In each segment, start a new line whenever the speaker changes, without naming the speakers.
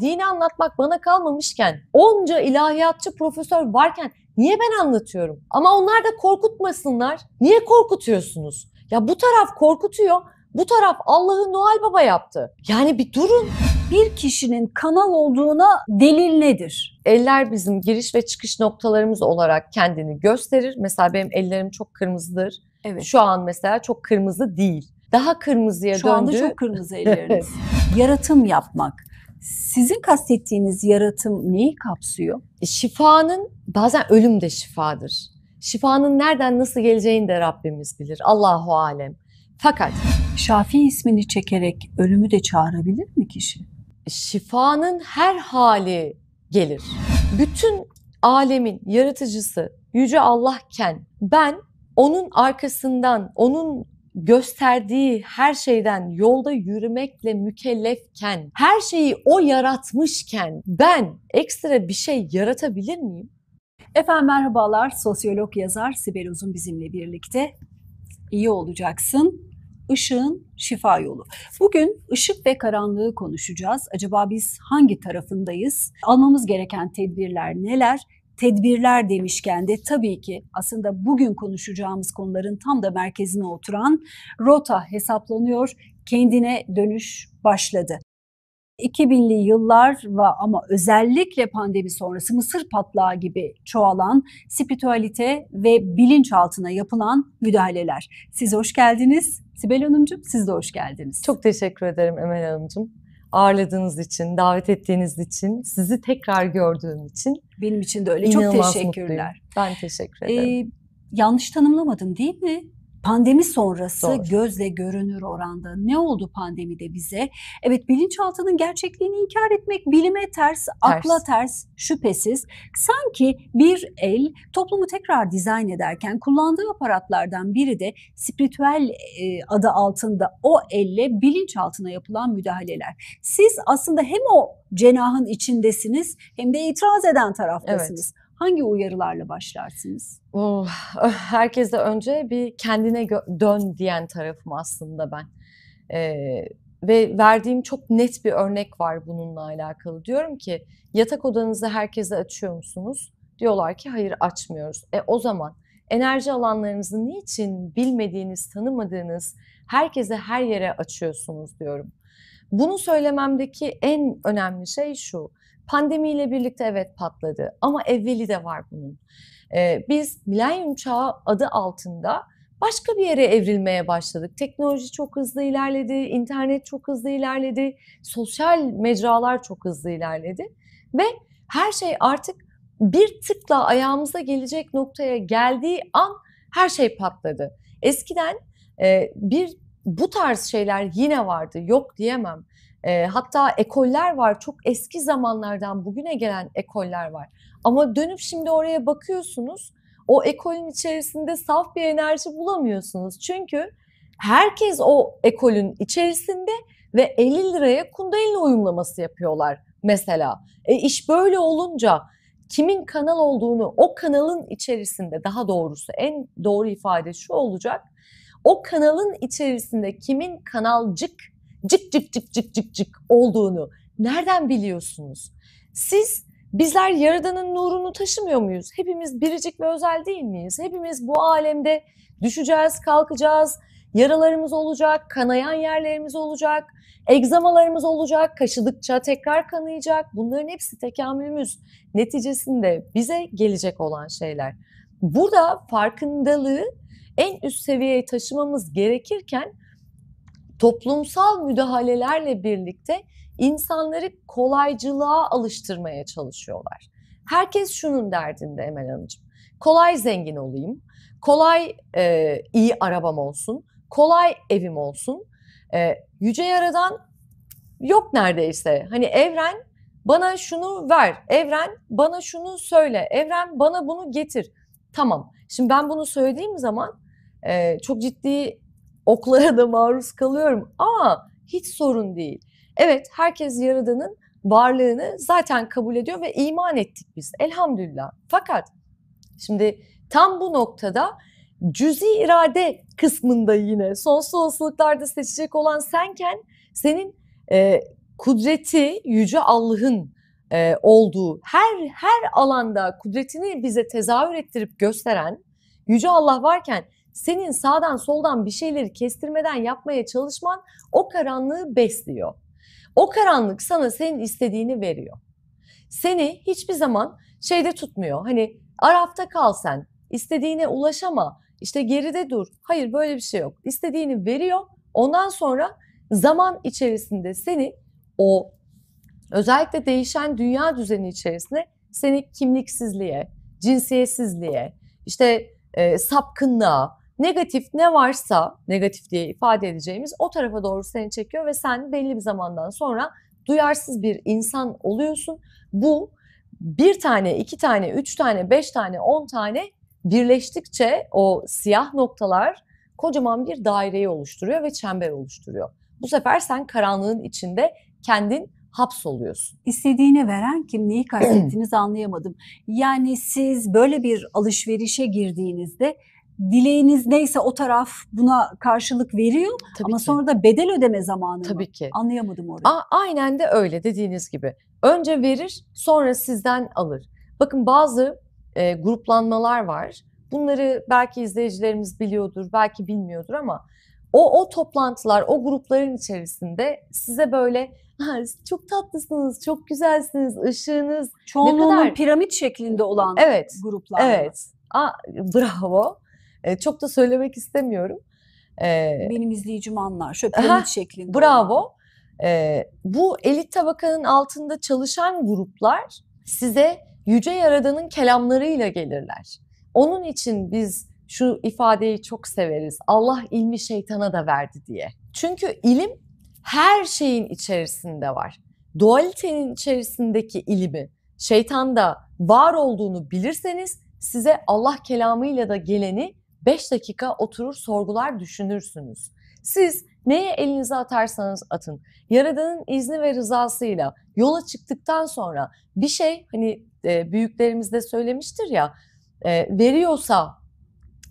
Dini anlatmak bana kalmamışken, onca ilahiyatçı profesör varken niye ben anlatıyorum? Ama onlar da korkutmasınlar. Niye korkutuyorsunuz? Ya bu taraf korkutuyor, bu taraf Allah'ı Noel Baba yaptı. Yani bir durun.
Bir kişinin kanal olduğuna delil nedir?
Eller bizim giriş ve çıkış noktalarımız olarak kendini gösterir. Mesela benim ellerim çok kırmızıdır.
Evet.
Şu an mesela çok kırmızı değil. Daha kırmızıya
Şu
döndü.
anda çok kırmızı elleriniz. yaratım yapmak. Sizin kastettiğiniz yaratım neyi kapsıyor?
Şifanın bazen ölüm de şifadır. Şifanın nereden nasıl geleceğini de Rabbimiz bilir. Allahu alem. Fakat
Şafi ismini çekerek ölümü de çağırabilir mi kişi?
şifanın her hali gelir. Bütün alemin yaratıcısı Yüce Allah'ken ben onun arkasından, onun gösterdiği her şeyden yolda yürümekle mükellefken, her şeyi o yaratmışken ben ekstra bir şey yaratabilir miyim?
Efendim merhabalar. Sosyolog yazar Sibel Uzun bizimle birlikte. İyi olacaksın. Işığın şifa yolu. Bugün ışık ve karanlığı konuşacağız. Acaba biz hangi tarafındayız? Almamız gereken tedbirler neler? Tedbirler demişken de tabii ki aslında bugün konuşacağımız konuların tam da merkezine oturan rota hesaplanıyor. Kendine dönüş başladı. 2000'li yıllar ve ama özellikle pandemi sonrası mısır patlağı gibi çoğalan spiritüalite ve bilinçaltına yapılan müdahaleler. Siz hoş geldiniz. Sibel Hanımcığım siz de hoş geldiniz.
Çok teşekkür ederim Emel Hanımcığım. Ağırladığınız için, davet ettiğiniz için, sizi tekrar gördüğüm için
benim için de öyle. Çok teşekkürler.
mutluyum. Ben teşekkür ederim.
Ee, yanlış tanımlamadım değil mi? Pandemi sonrası
Doğru.
gözle görünür oranda ne oldu pandemide bize? Evet bilinçaltının gerçekliğini inkar etmek bilime ters, akla ters şüphesiz. Sanki bir el toplumu tekrar dizayn ederken kullandığı aparatlardan biri de spiritüel e, adı altında o elle bilinçaltına yapılan müdahaleler. Siz aslında hem o cenahın içindesiniz hem de itiraz eden taraftasınız. Hangi uyarılarla başlarsınız?
Oh, herkese önce bir kendine dön diyen tarafım aslında ben. Ee, ve verdiğim çok net bir örnek var bununla alakalı. Diyorum ki yatak odanızı herkese açıyor musunuz? Diyorlar ki hayır açmıyoruz. E o zaman enerji alanlarınızı niçin bilmediğiniz, tanımadığınız herkese her yere açıyorsunuz diyorum. Bunu söylememdeki en önemli şey şu. Pandemiyle birlikte evet patladı ama evveli de var bunun. Ee, biz milenyum çağı adı altında başka bir yere evrilmeye başladık. Teknoloji çok hızlı ilerledi, internet çok hızlı ilerledi, sosyal mecralar çok hızlı ilerledi ve her şey artık bir tıkla ayağımıza gelecek noktaya geldiği an her şey patladı. Eskiden e, bir bu tarz şeyler yine vardı, yok diyemem. E, hatta ekoller var, çok eski zamanlardan bugüne gelen ekoller var. Ama dönüp şimdi oraya bakıyorsunuz, o ekolün içerisinde saf bir enerji bulamıyorsunuz. Çünkü herkes o ekolün içerisinde ve 50 liraya kundalini uyumlaması yapıyorlar mesela. E iş böyle olunca kimin kanal olduğunu o kanalın içerisinde daha doğrusu en doğru ifade şu olacak. O kanalın içerisinde kimin kanalcık cık cık cık cık cık cık olduğunu nereden biliyorsunuz? Siz bizler Yaradan'ın nurunu taşımıyor muyuz? Hepimiz biricik ve özel değil miyiz? Hepimiz bu alemde düşeceğiz, kalkacağız, yaralarımız olacak, kanayan yerlerimiz olacak, egzamalarımız olacak, kaşıdıkça tekrar kanayacak. Bunların hepsi tekamülümüz neticesinde bize gelecek olan şeyler. Burada farkındalığı en üst seviyeye taşımamız gerekirken toplumsal müdahalelerle birlikte insanları kolaycılığa alıştırmaya çalışıyorlar. Herkes şunun derdinde Emel Hanımcığım. Kolay zengin olayım, kolay e, iyi arabam olsun, kolay evim olsun. E, Yüce Yaradan yok neredeyse. Hani evren bana şunu ver, evren bana şunu söyle, evren bana bunu getir. Tamam. Şimdi ben bunu söylediğim zaman e, çok ciddi oklara da maruz kalıyorum ama hiç sorun değil. Evet herkes Yaradan'ın varlığını zaten kabul ediyor ve iman ettik biz elhamdülillah. Fakat şimdi tam bu noktada cüzi irade kısmında yine sonsuz olasılıklarda seçecek olan senken senin e, kudreti yüce Allah'ın e, olduğu her her alanda kudretini bize tezahür ettirip gösteren yüce Allah varken senin sağdan soldan bir şeyleri kestirmeden yapmaya çalışman o karanlığı besliyor. O karanlık sana senin istediğini veriyor. Seni hiçbir zaman şeyde tutmuyor. Hani arafta kal sen. istediğine ulaşama. işte geride dur. Hayır böyle bir şey yok. İstediğini veriyor. Ondan sonra zaman içerisinde seni o özellikle değişen dünya düzeni içerisinde seni kimliksizliğe, cinsiyetsizliğe, işte e, sapkınlığa, negatif ne varsa negatif diye ifade edeceğimiz o tarafa doğru seni çekiyor ve sen belli bir zamandan sonra duyarsız bir insan oluyorsun. Bu bir tane, iki tane, üç tane, beş tane, on tane birleştikçe o siyah noktalar kocaman bir daireyi oluşturuyor ve çember oluşturuyor. Bu sefer sen karanlığın içinde kendin hapsoluyorsun.
İstediğini veren kim neyi kastettiğinizi anlayamadım. Yani siz böyle bir alışverişe girdiğinizde dileğiniz neyse o taraf buna karşılık veriyor
Tabii
ama
ki.
sonra da bedel ödeme zamanı mı?
Tabii ki.
Anlayamadım orayı.
A- aynen de öyle dediğiniz gibi. Önce verir, sonra sizden alır. Bakın bazı e, gruplanmalar var. Bunları belki izleyicilerimiz biliyordur, belki bilmiyordur ama o o toplantılar, o grupların içerisinde size böyle "Ha, çok tatlısınız, çok güzelsiniz, ışığınız.
Çoğunluğunun
kadar-
piramit şeklinde olan
Evet,
gruplar.
evet. A, bravo. E, çok da söylemek istemiyorum. E,
Benim izleyicim anlar. Piramit şeklinde.
Bravo. Ee, bu elit tabakanın altında çalışan gruplar size yüce yaradanın kelamlarıyla gelirler. Onun için biz şu ifadeyi çok severiz. Allah ilmi şeytana da verdi diye. Çünkü ilim her şeyin içerisinde var. Dualitenin içerisindeki ilimi, şeytanda var olduğunu bilirseniz size Allah kelamıyla da geleni 5 dakika oturur sorgular düşünürsünüz. Siz neye elinizi atarsanız atın. Yaradanın izni ve rızasıyla yola çıktıktan sonra bir şey hani e, büyüklerimiz de söylemiştir ya e, veriyorsa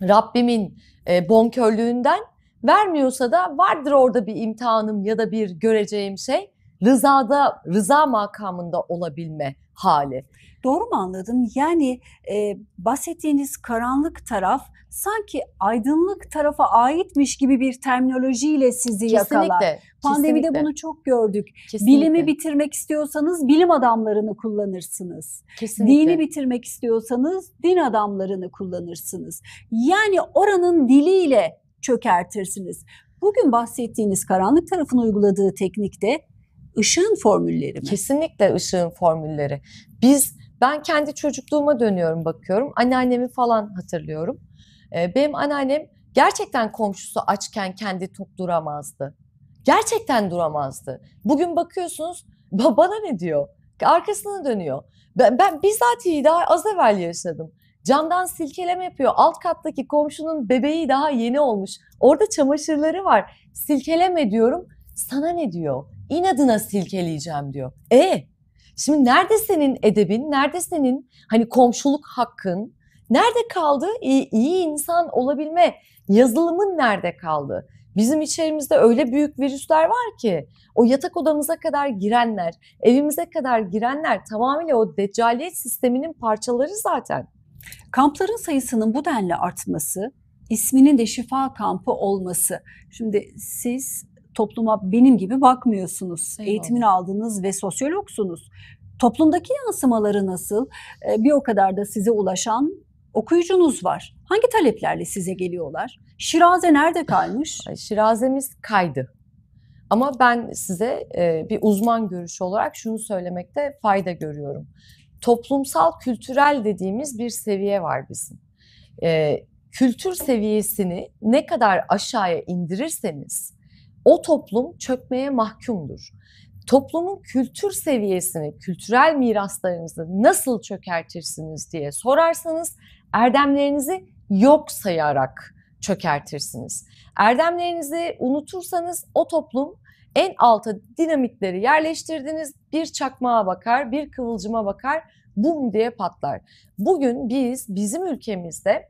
Rabbimin e, bonkörlüğünden vermiyorsa da vardır orada bir imtihanım ya da bir göreceğim şey rızada rıza makamında olabilme hali.
Doğru mu anladım? Yani e, bahsettiğiniz karanlık taraf sanki aydınlık tarafa aitmiş gibi bir terminolojiyle sizi yakalar.
Kesinlikle.
Pandemide
kesinlikle,
bunu çok gördük.
kesinlikle,
Bilimi bitirmek istiyorsanız bilim adamlarını kullanırsınız.
kesinlikle.
Dini bitirmek istiyorsanız din adamlarını kullanırsınız. Yani oranın diliyle çökertirsiniz. Bugün bahsettiğiniz karanlık tarafın uyguladığı teknikte ışığın formülleri mi?
Kesinlikle ışığın formülleri. Biz ben kendi çocukluğuma dönüyorum bakıyorum. Anneannemi falan hatırlıyorum. Ee, benim anneannem gerçekten komşusu açken kendi tok duramazdı. Gerçekten duramazdı. Bugün bakıyorsunuz "Ba- bana ne diyor? Arkasına dönüyor. Ben, ben bizatihi daha az evvel yaşadım. Camdan silkeleme yapıyor. Alt kattaki komşunun bebeği daha yeni olmuş. Orada çamaşırları var. Silkeleme diyorum. Sana ne diyor? İnadına silkeleyeceğim diyor. E şimdi nerede senin edebin? Nerede senin hani komşuluk hakkın? Nerede kaldı? İyi, iyi insan olabilme yazılımın nerede kaldı? Bizim içerimizde öyle büyük virüsler var ki o yatak odamıza kadar girenler, evimize kadar girenler tamamıyla o deccaliyet sisteminin parçaları zaten.
Kampların sayısının bu denli artması, isminin de şifa kampı olması. Şimdi siz topluma benim gibi bakmıyorsunuz.
Eyvallah.
Eğitimini aldınız ve sosyologsunuz. Toplumdaki yansımaları nasıl? Ee, Bir o kadar da size ulaşan okuyucunuz var. Hangi taleplerle size geliyorlar? Şiraze nerede kalmış?
Ay, Şirazemiz kaydı. Ama ben size e, bir uzman görüşü olarak şunu söylemekte fayda görüyorum. Toplumsal kültürel dediğimiz bir seviye var bizim. E, kültür seviyesini ne kadar aşağıya indirirseniz o toplum çökmeye mahkumdur. Toplumun kültür seviyesini, kültürel miraslarınızı nasıl çökertirsiniz diye sorarsanız erdemlerinizi yok sayarak çökertirsiniz. Erdemlerinizi unutursanız o toplum en alta dinamitleri yerleştirdiniz bir çakmağa bakar, bir kıvılcıma bakar, bum diye patlar. Bugün biz bizim ülkemizde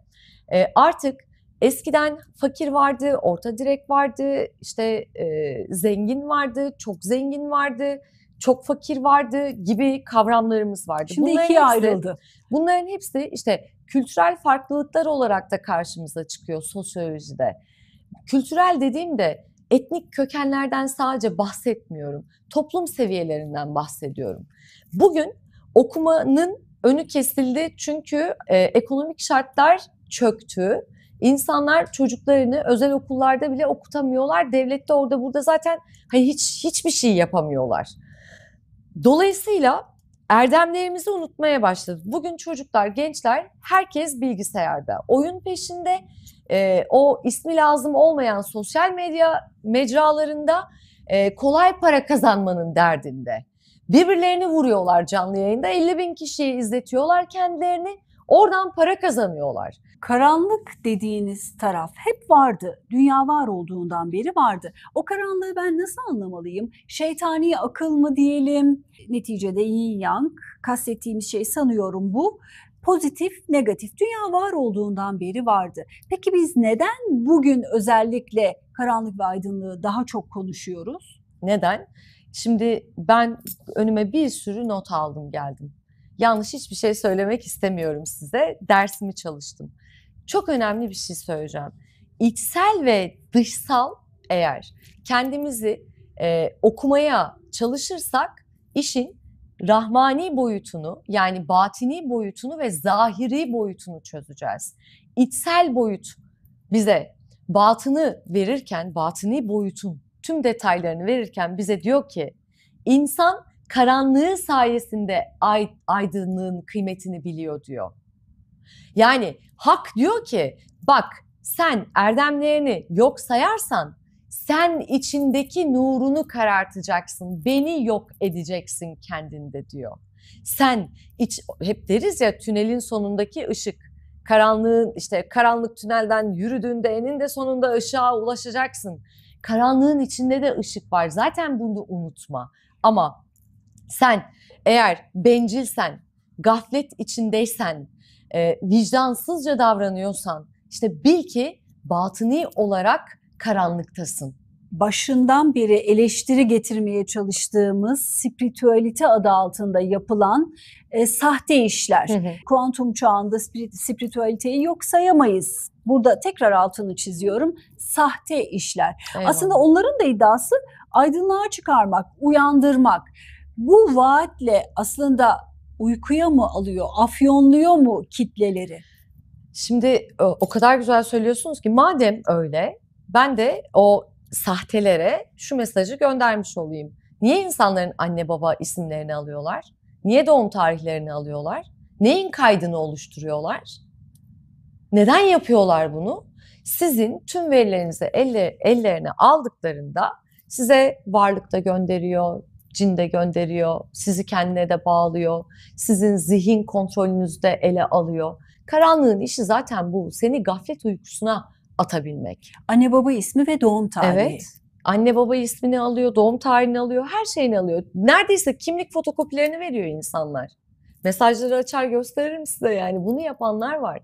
e, artık eskiden fakir vardı, orta direk vardı, işte e, zengin vardı, çok zengin vardı, çok fakir vardı gibi kavramlarımız vardı.
Şimdi
Bunların
ikiye
hepsi-
ayrıldı.
Bunların hepsi işte kültürel farklılıklar olarak da karşımıza çıkıyor sosyolojide. Kültürel dediğimde etnik kökenlerden sadece bahsetmiyorum. Toplum seviyelerinden bahsediyorum. Bugün okumanın önü kesildi çünkü e, ekonomik şartlar çöktü. İnsanlar çocuklarını özel okullarda bile okutamıyorlar. Devlette orada burada zaten hani hiç hiçbir şey yapamıyorlar. Dolayısıyla erdemlerimizi unutmaya başladık. Bugün çocuklar, gençler herkes bilgisayarda. Oyun peşinde e, o ismi lazım olmayan sosyal medya mecralarında e, kolay para kazanmanın derdinde. Birbirlerini vuruyorlar canlı yayında. 50 bin kişiyi izletiyorlar kendilerini. Oradan para kazanıyorlar.
Karanlık dediğiniz taraf hep vardı. Dünya var olduğundan beri vardı. O karanlığı ben nasıl anlamalıyım? Şeytani akıl mı diyelim? Neticede yin yang kastettiğimiz şey sanıyorum bu. Pozitif, negatif. Dünya var olduğundan beri vardı. Peki biz neden bugün özellikle karanlık ve aydınlığı daha çok konuşuyoruz?
Neden? Şimdi ben önüme bir sürü not aldım geldim. Yanlış hiçbir şey söylemek istemiyorum size. Dersimi çalıştım. Çok önemli bir şey söyleyeceğim. İçsel ve dışsal eğer kendimizi e, okumaya çalışırsak işin rahmani boyutunu yani batini boyutunu ve zahiri boyutunu çözeceğiz. İçsel boyut bize batını verirken, batini boyutun tüm detaylarını verirken bize diyor ki insan karanlığı sayesinde ay, aydınlığın kıymetini biliyor diyor. Yani hak diyor ki bak sen erdemlerini yok sayarsan sen içindeki nurunu karartacaksın, beni yok edeceksin kendinde diyor. Sen iç, hep deriz ya tünelin sonundaki ışık, karanlığın işte karanlık tünelden yürüdüğünde eninde sonunda ışığa ulaşacaksın. Karanlığın içinde de ışık var. Zaten bunu unutma. Ama sen eğer bencilsen, gaflet içindeysen, e, vicdansızca davranıyorsan işte bil ki batıni olarak karanlıktasın.
başından beri eleştiri getirmeye çalıştığımız spiritüalite adı altında yapılan e, sahte işler. Kuantum çağında spirit, spiritüaliteyi yok sayamayız. Burada tekrar altını çiziyorum. Sahte işler.
Eyvallah.
Aslında onların da iddiası aydınlığa çıkarmak, uyandırmak. Bu vaatle aslında uykuya mı alıyor, afyonluyor mu kitleleri?
Şimdi o o kadar güzel söylüyorsunuz ki madem öyle ben de o sahtelere şu mesajı göndermiş olayım. Niye insanların anne baba isimlerini alıyorlar? Niye doğum tarihlerini alıyorlar? Neyin kaydını oluşturuyorlar? Neden yapıyorlar bunu? Sizin tüm verilerinizi elle, ellerine aldıklarında size varlık da gönderiyor, cin de gönderiyor, sizi kendine de bağlıyor, sizin zihin kontrolünüzü de ele alıyor. Karanlığın işi zaten bu. Seni gaflet uykusuna atabilmek.
Anne baba ismi ve doğum tarihi.
Evet. Anne baba ismini alıyor, doğum tarihini alıyor, her şeyini alıyor. Neredeyse kimlik fotokopilerini veriyor insanlar. Mesajları açar gösteririm size yani. Bunu yapanlar var.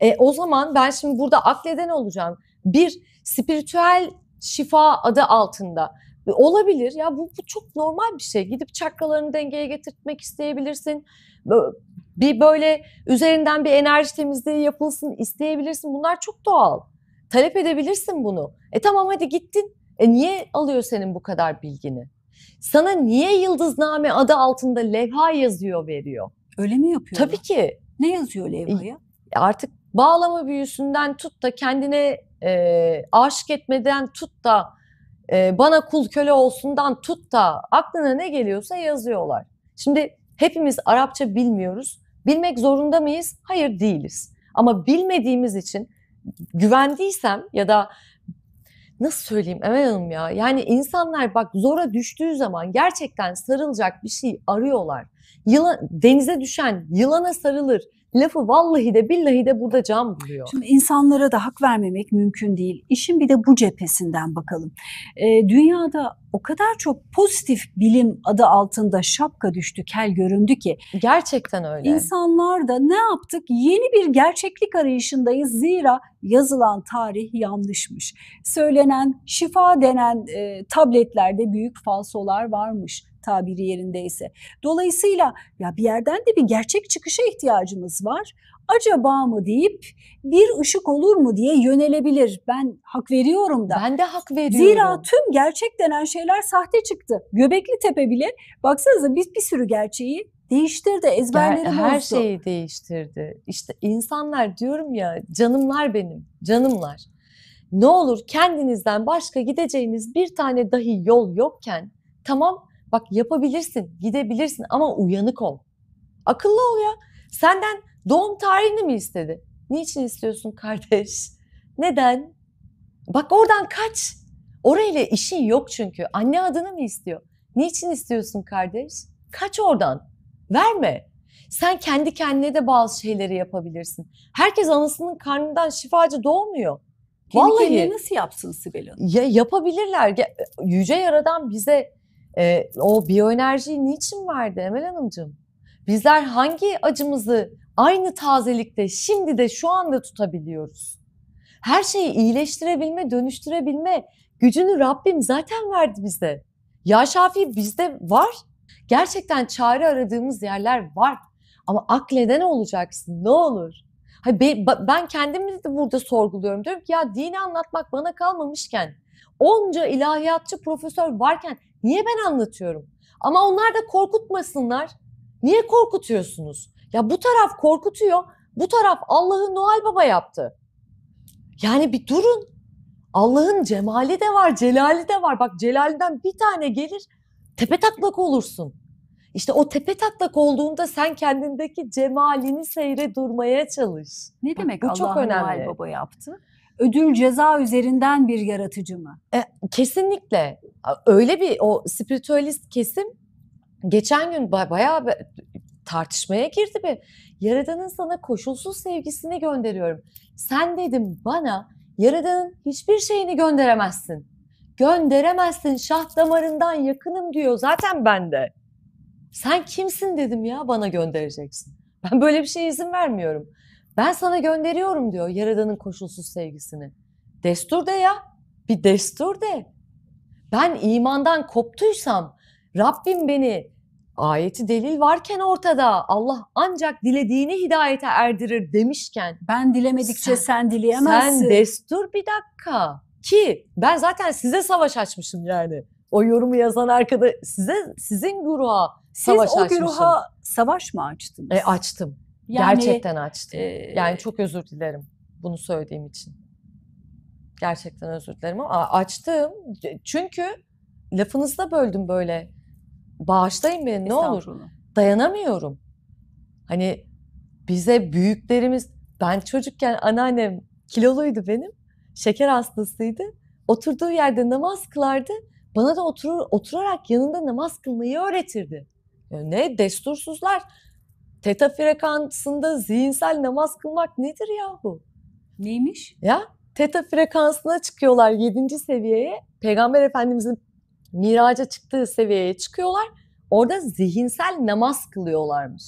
E, o zaman ben şimdi burada akleden olacağım. Bir spiritüel şifa adı altında. E, Olabilir ya bu, bu çok normal bir şey. Gidip çakralarını dengeye getirtmek isteyebilirsin. Bir böyle üzerinden bir enerji temizliği yapılsın isteyebilirsin. Bunlar çok doğal. Talep edebilirsin bunu. E tamam hadi gittin. E niye alıyor senin bu kadar bilgini? Sana niye Yıldızname adı altında levha yazıyor veriyor?
Öyle mi yapıyor?
Tabii ki
Ne yazıyor levhaya?
artık bağlama büyüsünden tut da kendine e, aşık etmeden tut da e, bana kul köle olsundan tut da aklına ne geliyorsa yazıyorlar. Şimdi hepimiz Arapça bilmiyoruz. Bilmek zorunda mıyız? Hayır değiliz. Ama bilmediğimiz için güvendiysem ya da nasıl söyleyeyim Emel Hanım ya yani insanlar bak zora düştüğü zaman gerçekten sarılacak bir şey arıyorlar. Yılan, denize düşen yılana sarılır. Lafı vallahi de billahi de burada can buluyor.
Şimdi insanlara da hak vermemek mümkün değil. İşin bir de bu cephesinden bakalım. Ee, dünyada o kadar çok pozitif bilim adı altında şapka düştü, kel göründü ki
Gerçekten öyle.
insanlar da ne yaptık? Yeni bir gerçeklik arayışındayız. Zira yazılan tarih yanlışmış. Söylenen şifa denen e, tabletlerde büyük falsolar varmış tabiri yerindeyse. Dolayısıyla ya bir yerden de bir gerçek çıkışa ihtiyacımız var. Acaba mı deyip bir ışık olur mu diye yönelebilir. Ben hak veriyorum da.
Ben de hak veriyorum.
Zira tüm gerçek denen şeyler sahte çıktı. Göbekli Tepe bile baksanıza biz bir sürü gerçeği değiştirdi, ezberleri
her
bozdu.
şeyi değiştirdi. İşte insanlar diyorum ya canımlar benim, canımlar. Ne olur kendinizden başka gideceğiniz bir tane dahi yol yokken tamam bak yapabilirsin, gidebilirsin ama uyanık ol. Akıllı ol ya. Senden doğum tarihini mi istedi? Niçin istiyorsun kardeş? Neden? Bak oradan kaç. Orayla işin yok çünkü. Anne adını mı istiyor? Niçin istiyorsun kardeş? Kaç oradan. Verme. Sen kendi kendine de bazı şeyleri yapabilirsin. Herkes anasının karnından şifacı doğmuyor.
Kendi
Vallahi.
nasıl yapsın Sibel Hanım?
Ya yapabilirler. Ge- Yüce Yaradan bize e, o biyoenerjiyi niçin verdi Emel Hanımcığım? Bizler hangi acımızı aynı tazelikte şimdi de şu anda tutabiliyoruz? Her şeyi iyileştirebilme, dönüştürebilme gücünü Rabbim zaten verdi bize. Ya Şafi bizde var. Gerçekten çare aradığımız yerler var. Ama akleden olacaksın ne olur. Hayır, ben kendimi de burada sorguluyorum. Diyorum ki ya dini anlatmak bana kalmamışken onca ilahiyatçı profesör varken niye ben anlatıyorum? Ama onlar da korkutmasınlar. Niye korkutuyorsunuz? Ya bu taraf korkutuyor. Bu taraf Allah'ı Noel Baba yaptı. Yani bir durun. Allah'ın cemali de var, celali de var. Bak celalinden bir tane gelir, tepe taklak olursun. İşte o tepe taklak olduğunda sen kendindeki cemalini seyre durmaya çalış.
Ne
Bak,
demek
bu
Allah
çok önemli.
Noel Baba yaptı? Ödül ceza üzerinden bir yaratıcı mı?
E, kesinlikle. Öyle bir o spiritüalist kesim geçen gün ba- bayağı bir tartışmaya girdi bir. Yaradan'ın sana koşulsuz sevgisini gönderiyorum. Sen dedim bana Yaradan'ın hiçbir şeyini gönderemezsin. Gönderemezsin şah damarından yakınım diyor zaten bende. Sen kimsin dedim ya bana göndereceksin. Ben böyle bir şeye izin vermiyorum. Ben sana gönderiyorum diyor Yaradan'ın koşulsuz sevgisini. Destur de ya. Bir destur de. Ben imandan koptuysam Rabbim beni ayeti delil varken ortada Allah ancak dilediğini hidayete erdirir demişken
Ben dilemedikçe
Sen-
sen, dileyemezsin.
sen destur bir dakika ki ben zaten size savaş açmışım yani. O yorumu yazan arkada size sizin güruha
Siz
savaş
o
açmışım.
güruha savaş mı açtınız?
E, açtım.
Yani,
Gerçekten açtım.
e,
Yani çok özür dilerim bunu söylediğim için. Gerçekten özür dilerim ama açtım. Çünkü lafınızı da böldüm böyle. Bağışlayın beni ne olur. Dayanamıyorum. Hani bize büyüklerimiz ben çocukken anneannem kiloluydu benim. Şeker hastasıydı. Oturduğu yerde namaz kılardı. Bana da oturur, oturarak yanında namaz kılmayı öğretirdi. Ne destursuzlar. Teta frekansında zihinsel namaz kılmak nedir yahu?
Neymiş?
Ya teta frekansına çıkıyorlar 7. seviyeye. Peygamber Efendimizin miraca çıktığı seviyeye çıkıyorlar. Orada zihinsel namaz kılıyorlarmış.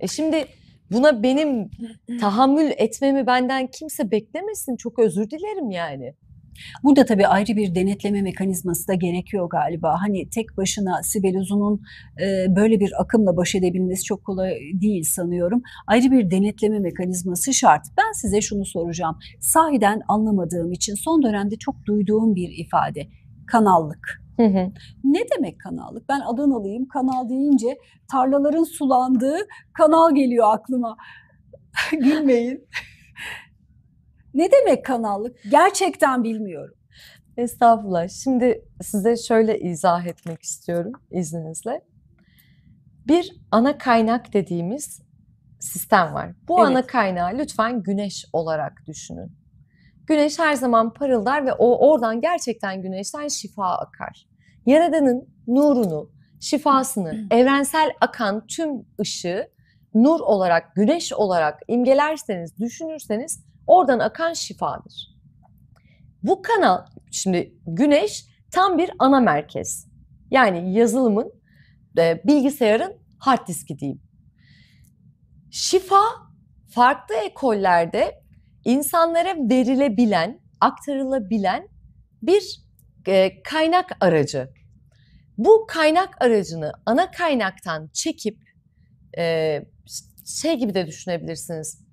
E şimdi buna benim tahammül etmemi benden kimse beklemesin. Çok özür dilerim yani.
Burada tabii ayrı bir denetleme mekanizması da gerekiyor galiba. Hani tek başına Sibel Uzun'un e, böyle bir akımla baş edebilmesi çok kolay değil sanıyorum. Ayrı bir denetleme mekanizması şart. Ben size şunu soracağım. Sahiden anlamadığım için son dönemde çok duyduğum bir ifade. Kanallık.
Hı hı.
Ne demek kanallık? Ben Adanalıyım. Kanal deyince tarlaların sulandığı kanal geliyor aklıma. Gülmeyin. Ne demek kanallık? Gerçekten bilmiyorum.
Estağfurullah. Şimdi size şöyle izah etmek istiyorum izninizle. Bir ana kaynak dediğimiz sistem var. Bu
Evet.
ana kaynağı lütfen güneş olarak düşünün. Güneş her zaman parıldar ve o oradan gerçekten güneşten şifa akar. Yaradanın nurunu, şifasını, evrensel akan tüm ışığı nur olarak, güneş olarak imgelerseniz, düşünürseniz oradan akan şifadır. Bu kanal, şimdi güneş tam bir ana merkez. Yani yazılımın, e, bilgisayarın hard diski diyeyim. Şifa farklı ekollerde insanlara verilebilen, aktarılabilen bir e, kaynak aracı. Bu kaynak aracını ana kaynaktan çekip e, şey gibi de düşünebilirsiniz.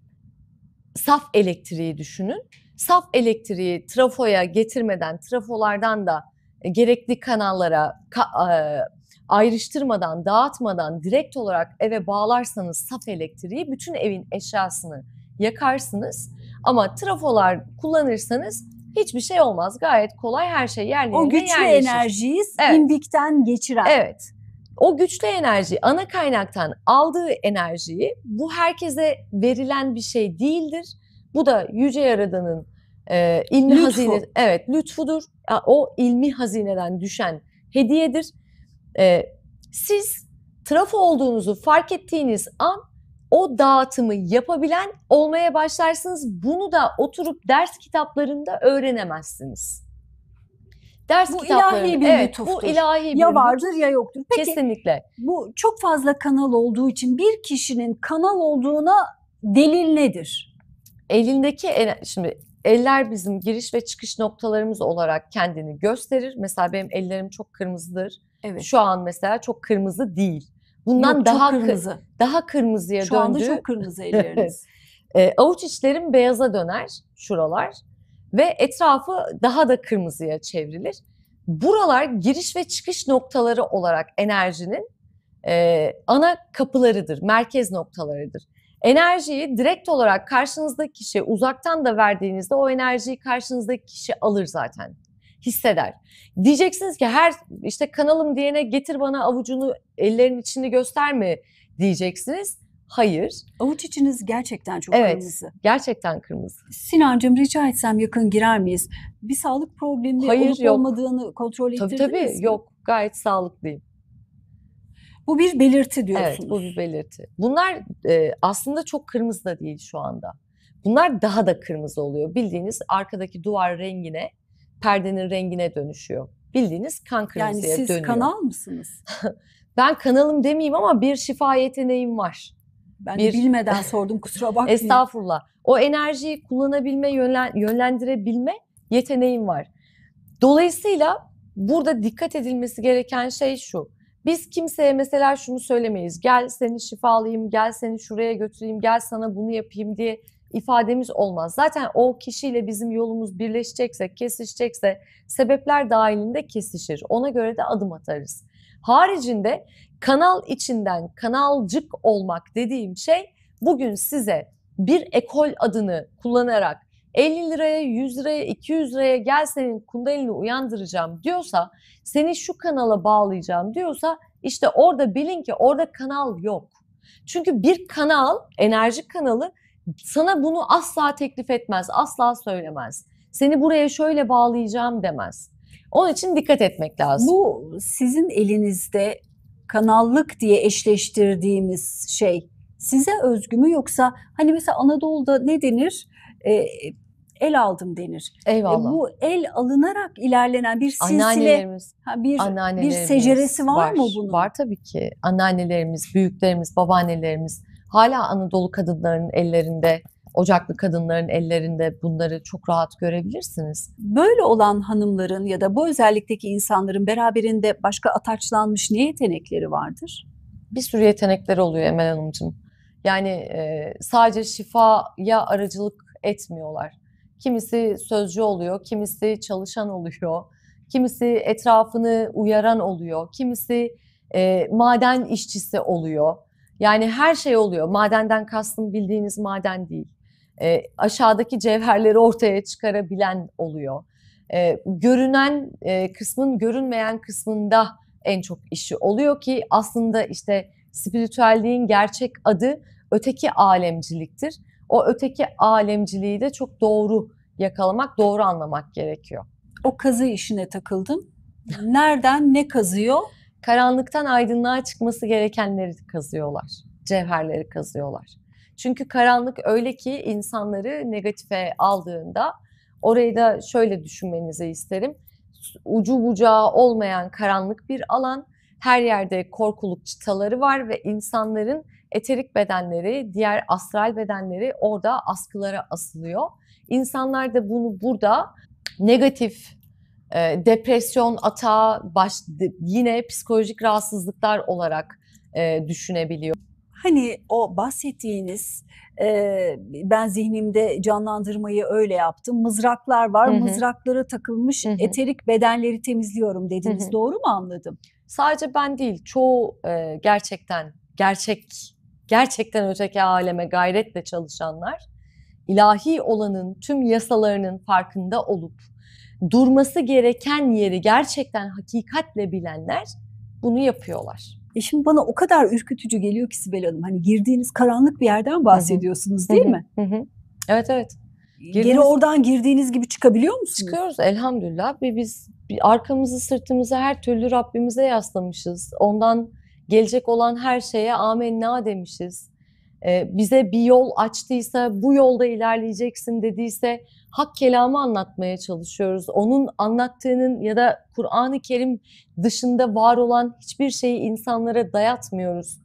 Saf elektriği düşünün. Saf elektriği trafoya getirmeden, trafolardan da e, gerekli kanallara ka, ayrıştırmadan, dağıtmadan direkt olarak eve bağlarsanız saf elektriği bütün evin eşyasını yakarsınız. Ama trafolar kullanırsanız hiçbir şey olmaz. Gayet kolay her şey yerlerine
O güçlü
yerleşir.
enerjiyi
Evet.
imbikten geçiren.
Evet. O güçlü enerji, ana kaynaktan aldığı enerjiyi bu herkese verilen bir şey değildir. Bu da Yüce Yaradan'ın e, ilmi
Lütfu.
hazine, evet lütfudur. O ilmi hazineden düşen hediyedir. E, siz trafo olduğunuzu fark ettiğiniz an o dağıtımı yapabilen olmaya başlarsınız. Bunu da oturup ders kitaplarında öğrenemezsiniz. Ders
Bu
kitaplarında,
ilahi bir
evet,
lütuftur.
Bu ilahi bir
Ya vardır ya yoktur. Peki
Kesinlikle.
bu çok fazla kanal olduğu için bir kişinin kanal olduğuna delil nedir?
Elindeki şimdi eller bizim giriş ve çıkış noktalarımız olarak kendini gösterir. Mesela benim ellerim çok kırmızıdır.
Evet.
Şu an mesela çok kırmızı değil. Bundan
Yok,
daha
kırmızı.
daha kırmızıya
Şu anda çok kırmızı elleriniz.
e, avuç içlerim beyaza döner şuralar ve etrafı daha da kırmızıya çevrilir. Buralar giriş ve çıkış noktaları olarak enerjinin e, ana kapılarıdır, merkez noktalarıdır. Enerjiyi direkt olarak karşınızdaki kişi uzaktan da verdiğinizde o enerjiyi karşınızdaki kişi alır zaten. Hisseder. Diyeceksiniz ki her işte kanalım diyene getir bana avucunu ellerin içini gösterme diyeceksiniz. Hayır.
Avuç içiniz gerçekten çok
Evet.
kırmızı.
Gerçekten kırmızı.
Sinancığım rica etsem yakın girer miyiz? Bir sağlık problemi
Hayır,
olup
yok.
olmadığını kontrol
Tabii
ettirdiniz
tabii
mi?
yok gayet sağlıklıyım.
Bu bir belirti diyorsunuz.
Evet bu bir belirti. Bunlar e, aslında çok kırmızı da değil şu anda. Bunlar daha da kırmızı oluyor. Bildiğiniz arkadaki duvar rengine, perdenin rengine dönüşüyor. Bildiğiniz kan
yani
kırmızıya
siz
dönüyor.
kanal mısınız?
Ben kanalım demeyeyim ama bir şifa yeteneğim var.
Ben
Bir-
de bilmeden sordum kusura bakmayın.
Estağfurullah. O enerjiyi kullanabilme, yönlen- yönlendirebilme yeteneğim var. Dolayısıyla burada dikkat edilmesi gereken şey şu. Biz kimseye mesela şunu söylemeyiz. Gel seni şifalayayım, gel seni şuraya götüreyim, gel sana bunu yapayım diye ifademiz olmaz. Zaten o kişiyle bizim yolumuz birleşecekse, kesişecekse sebepler dahilinde kesişir. Ona göre de adım atarız. Haricinde kanal içinden kanalcık olmak dediğim şey bugün size bir ekol adını kullanarak 50 liraya, 100 liraya, 200 liraya gel senin kundalini uyandıracağım diyorsa, seni şu kanala bağlayacağım diyorsa işte orada bilin ki orada kanal yok. Çünkü bir kanal, enerji kanalı sana bunu asla teklif etmez, asla söylemez. Seni buraya şöyle bağlayacağım demez. Onun için dikkat etmek lazım.
Bu sizin elinizde kanallık diye eşleştirdiğimiz şey size özgü mü yoksa hani mesela Anadolu'da ne denir? Ee, el aldım denir. E,
Eyvallah.
bu el alınarak ilerlenen bir silsile, ha, bir
anneannelerimiz
seceresi var mı bunun?
Var tabii ki. Anneannelerimiz, büyüklerimiz, babaannelerimiz hala Anadolu kadınlarının ellerinde, ocaklı kadınların ellerinde bunları çok rahat görebilirsiniz.
böyle olan hanımların ya da bu özellikteki insanların beraberinde başka ataçlanmış ne yetenekleri vardır?
Bir sürü yetenekleri oluyor Emel Hanımcığım. Yani e, sadece şifaya aracılık etmiyorlar. Kimisi sözcü oluyor, kimisi çalışan oluyor, kimisi etrafını uyaran oluyor, kimisi e, maden işçisi oluyor. Yani her şey oluyor. Madenden kastım bildiğiniz maden değil. E, aşağıdaki cevherleri ortaya çıkarabilen oluyor. E, görünen e, kısmın görünmeyen kısmında en çok işi oluyor ki aslında işte spiritüelliğin gerçek adı öteki alemciliktir. O öteki alemciliği de çok doğru yakalamak, doğru anlamak gerekiyor.
O kazı işine takıldım. Nereden ne kazıyor?
Karanlıktan aydınlığa çıkması gerekenleri kazıyorlar. cevherleri kazıyorlar. Çünkü karanlık öyle ki insanları negatife aldığında orayı da şöyle düşünmenizi isterim. Ucu bucağı olmayan karanlık bir alan. Her yerde korkuluk çıtaları var ve insanların eterik bedenleri, diğer astral bedenleri orada askılara asılıyor. İnsanlar da bunu burada negatif e, depresyon, atağı, baş, yine psikolojik rahatsızlıklar olarak e, düşünebiliyor.
Hani o bahsettiğiniz e, ben zihnimde canlandırmayı öyle yaptım. Mızraklar var. Hı hı. Mızraklara takılmış hı hı. eterik bedenleri temizliyorum dediniz. Hı hı. Doğru mu anladım?
Sadece ben değil. Çoğu e, gerçekten gerçek gerçekten öteki aleme gayretle çalışanlar ilahi olanın tüm yasalarının farkında olup durması gereken yeri gerçekten hakikatle bilenler bunu yapıyorlar.
E şimdi bana o kadar ürkütücü geliyor ki Sibel Hanım. Hani girdiğiniz karanlık bir yerden bahsediyorsunuz değil mi?
Hı hı. Evet evet.
Girdiğiniz... Geri oradan girdiğiniz gibi çıkabiliyor musunuz?
Çıkıyoruz elhamdülillah ve biz arkamızı sırtımızı her türlü Rabbimize yaslamışız. Ondan gelecek olan her şeye amenna demişiz bize bir yol açtıysa, bu yolda ilerleyeceksin dediyse hak kelamı anlatmaya çalışıyoruz. Onun anlattığının ya da Kur'an-ı Kerim dışında var olan hiçbir şeyi insanlara dayatmıyoruz.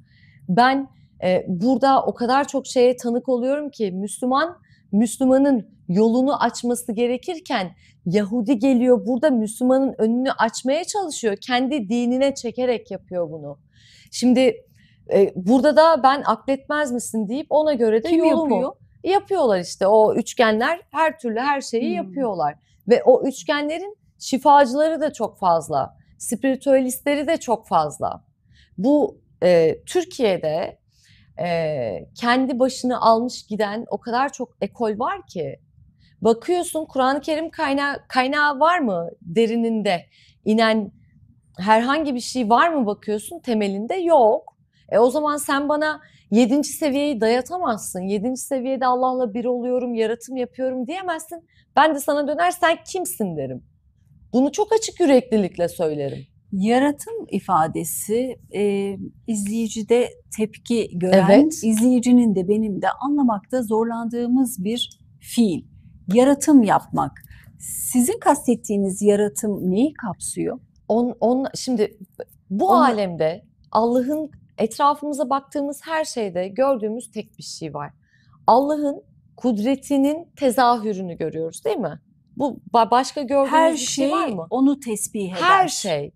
Ben e, burada o kadar çok şeye tanık oluyorum ki Müslüman, Müslümanın yolunu açması gerekirken Yahudi geliyor burada Müslümanın önünü açmaya çalışıyor. Kendi dinine çekerek yapıyor bunu. Şimdi e, burada da ben akletmez misin deyip ona göre de
Kim
yolumu
yapıyor?
yapıyorlar işte o üçgenler her türlü her şeyi hmm. yapıyorlar ve o üçgenlerin şifacıları da çok fazla, spiritüalistleri de çok fazla. Bu e, Türkiye'de e, kendi başını almış giden o kadar çok ekol var ki bakıyorsun Kur'an-ı Kerim kaynağı, kaynağı var mı derininde inen herhangi bir şey var mı bakıyorsun temelinde yok. E o zaman sen bana yedinci seviyeyi dayatamazsın. Yedinci seviyede Allah'la bir oluyorum, yaratım yapıyorum diyemezsin. Ben de sana döner sen kimsin derim. Bunu çok açık yüreklilikle söylerim.
Yaratım ifadesi e, izleyicide tepki gören, evet. izleyicinin de benim de anlamakta zorlandığımız bir fiil. Yaratım yapmak. Sizin kastettiğiniz yaratım neyi kapsıyor?
On, on, şimdi bu on, alemde Allah'ın etrafımıza baktığımız her şeyde gördüğümüz tek bir şey var. Allah'ın kudretinin tezahürünü görüyoruz değil mi? Bu başka gördüğümüz
her
bir şey, var mı?
onu tesbih eder.
Her şey.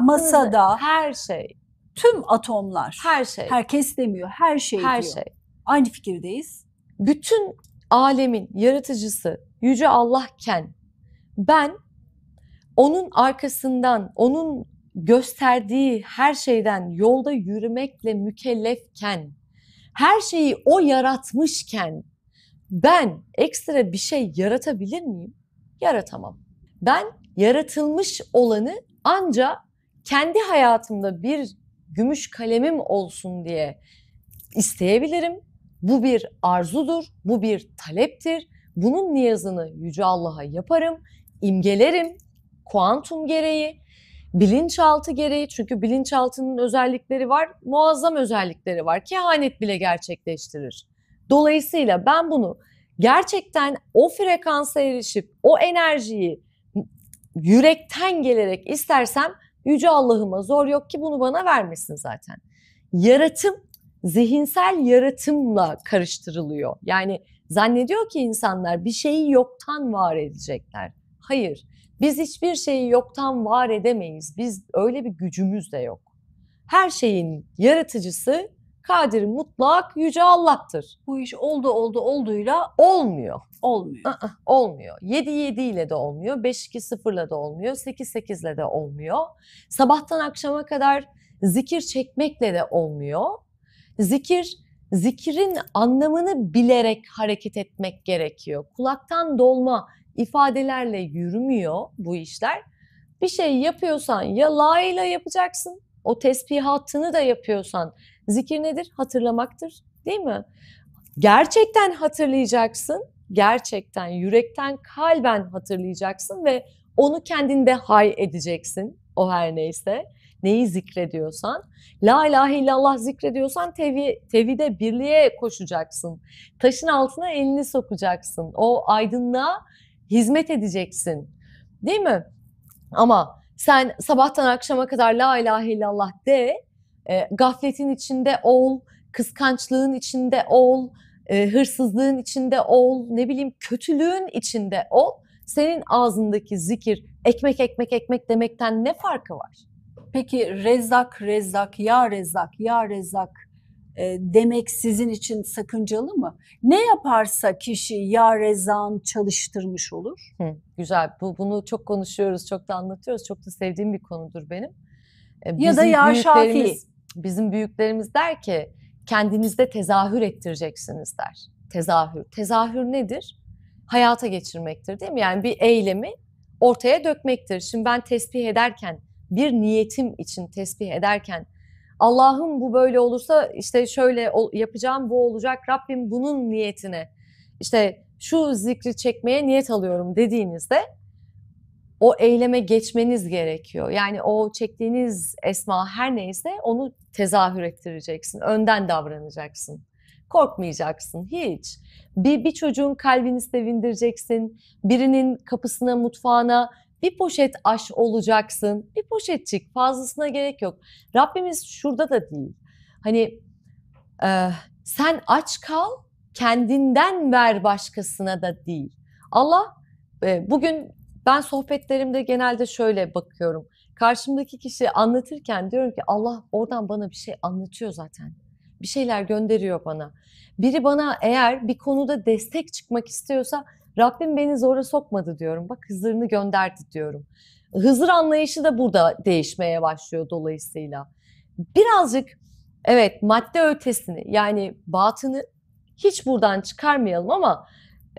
Masada.
Her şey.
Tüm atomlar.
Her şey.
Herkes demiyor. Her şey
her
diyor.
şey.
Aynı fikirdeyiz.
Bütün alemin yaratıcısı Yüce Allah'ken ben onun arkasından, onun gösterdiği her şeyden yolda yürümekle mükellefken, her şeyi o yaratmışken ben ekstra bir şey yaratabilir miyim? Yaratamam. Ben yaratılmış olanı anca kendi hayatımda bir gümüş kalemim olsun diye isteyebilirim. Bu bir arzudur, bu bir taleptir. Bunun niyazını Yüce Allah'a yaparım, imgelerim, kuantum gereği bilinçaltı gereği çünkü bilinçaltının özellikleri var, muazzam özellikleri var. Kehanet bile gerçekleştirir. Dolayısıyla ben bunu gerçekten o frekansa erişip o enerjiyi yürekten gelerek istersem yüce Allah'ıma zor yok ki bunu bana vermesin zaten. Yaratım zihinsel yaratımla karıştırılıyor. Yani zannediyor ki insanlar bir şeyi yoktan var edecekler. Hayır. Biz hiçbir şeyi yoktan var edemeyiz. Biz öyle bir gücümüz de yok. Her şeyin yaratıcısı kadir mutlak yüce Allah'tır.
Bu iş oldu oldu olduğuyla
olmuyor.
Olmuyor.
Aa, olmuyor. 7 7 ile de olmuyor. 5 2 0 ile de olmuyor. 8 8 ile de olmuyor. Sabahtan akşama kadar zikir çekmekle de olmuyor. Zikir zikirin anlamını bilerek hareket etmek gerekiyor. Kulaktan dolma ifadelerle yürümüyor bu işler. Bir şey yapıyorsan ya la ile yapacaksın. O tesbihatını da yapıyorsan zikir nedir? Hatırlamaktır değil mi? Gerçekten hatırlayacaksın. Gerçekten yürekten kalben hatırlayacaksın ve onu kendinde hay edeceksin o her neyse. neyi zikrediyorsan. La ilahe illallah zikrediyorsan tevi, tevhide birliğe koşacaksın. Taşın altına elini sokacaksın. O aydınlığa hizmet edeceksin. Değil mi? Ama sen sabahtan akşama kadar la ilahe illallah de, e, gafletin içinde ol, kıskançlığın içinde ol, e, hırsızlığın içinde ol, ne bileyim kötülüğün içinde ol. Senin ağzındaki zikir ekmek ekmek ekmek demekten ne farkı var?
Peki Rezzak, Rezzak, Ya Rezzak, Ya Rezzak demek sizin için sakıncalı mı? Ne yaparsa kişi Ya Rezzak'ın çalıştırmış olur?
Hı, güzel. Bu bunu çok konuşuyoruz, çok da anlatıyoruz. Çok da sevdiğim bir konudur benim. E,
Ya da Ya Şafi.
büyüklerimiz- Bizim büyüklerimiz der ki kendinizde tezahür ettireceksiniz der. Tezahür. Tezahür nedir? Hayata geçirmektir değil mi? Yani bir eylemi ortaya dökmektir. Şimdi ben tesbih ederken, bir niyetim için tesbih ederken Allah'ım bu böyle olursa işte şöyle yapacağım bu olacak. Rabbim bunun niyetine işte şu zikri çekmeye niyet alıyorum dediğinizde o eyleme geçmeniz gerekiyor. Yani o çektiğiniz esma her neyse onu tezahür ettireceksin. Önden davranacaksın. Korkmayacaksın hiç. Bir, bir çocuğun kalbini sevindireceksin. Birinin kapısına, mutfağına bir poşet aş olacaksın. Bir poşetçik fazlasına gerek yok. Rabbimiz şurada da değil. Hani e, sen aç kal kendinden ver başkasına da değil. Allah e, bugün ben sohbetlerimde genelde şöyle bakıyorum. Karşımdaki kişi anlatırken diyorum ki Allah oradan bana bir şey anlatıyor zaten. Bir şeyler gönderiyor bana. Biri bana eğer bir konuda destek çıkmak istiyorsa Rabbim beni zora sokmadı diyorum. Bak Hızır'ını gönderdi diyorum. Hızır anlayışı da burada değişmeye başlıyor dolayısıyla. Birazcık evet madde ötesini yani batını hiç buradan çıkarmayalım ama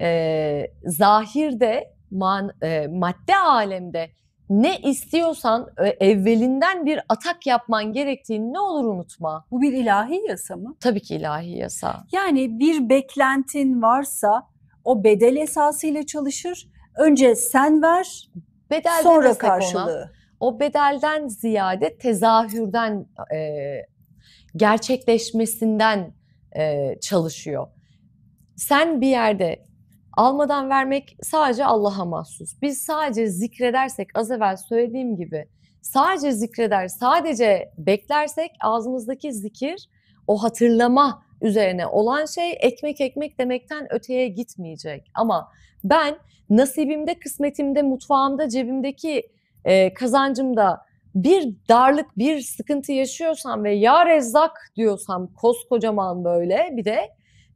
e, zahirde man, e, madde alemde ne istiyorsan e, evvelinden bir atak yapman gerektiğini ne olur unutma.
Bu bir ilahi yasa mı?
Tabii ki ilahi yasa.
Yani bir beklentin varsa o bedel esasıyla çalışır. Önce sen ver,
Bedel
sonra
demesek ona,
karşılığı.
o bedelden ziyade tezahürden e, gerçekleşmesinden e, çalışıyor. Sen bir yerde almadan vermek sadece Allah'a mahsus. Biz sadece zikredersek az evvel söylediğim gibi sadece zikreder, sadece beklersek ağzımızdaki zikir o hatırlama üzerine olan şey ekmek ekmek demekten öteye gitmeyecek. Ama ben nasibimde, kısmetimde, mutfağımda, cebimdeki e, kazancımda bir darlık, bir sıkıntı yaşıyorsam ve ya rezzak diyorsam koskocaman böyle bir de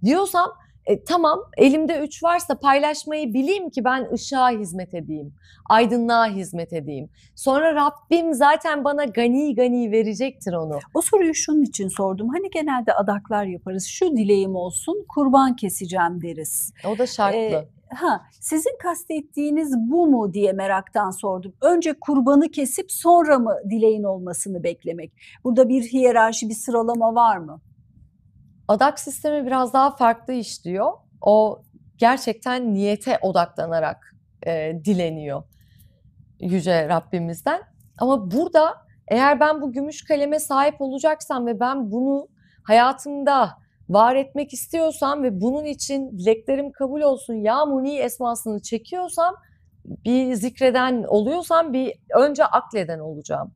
diyorsam e, tamam elimde üç varsa paylaşmayı bileyim ki ben ışığa hizmet edeyim, aydınlığa hizmet edeyim. Sonra Rabbim zaten bana gani gani verecektir onu.
O soruyu şunun için sordum. Hani genelde adaklar yaparız. Şu dileğim olsun, kurban keseceğim deriz.
O da şartlı.
Ee, ha, sizin kastettiğiniz bu mu diye meraktan sordum. Önce kurbanı kesip sonra mı dileğin olmasını beklemek? Burada bir hiyerarşi, bir sıralama var mı?
Adak sistemi biraz daha farklı işliyor. O gerçekten niyete odaklanarak e, dileniyor Yüce Rabbimizden. Ama burada eğer ben bu gümüş kaleme sahip olacaksam ve ben bunu hayatımda var etmek istiyorsam ve bunun için dileklerim kabul olsun ya muni esmasını çekiyorsam bir zikreden oluyorsam bir önce akleden olacağım.